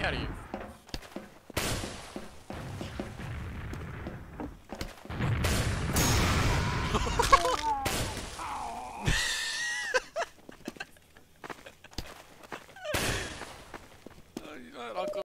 me out of oh, you.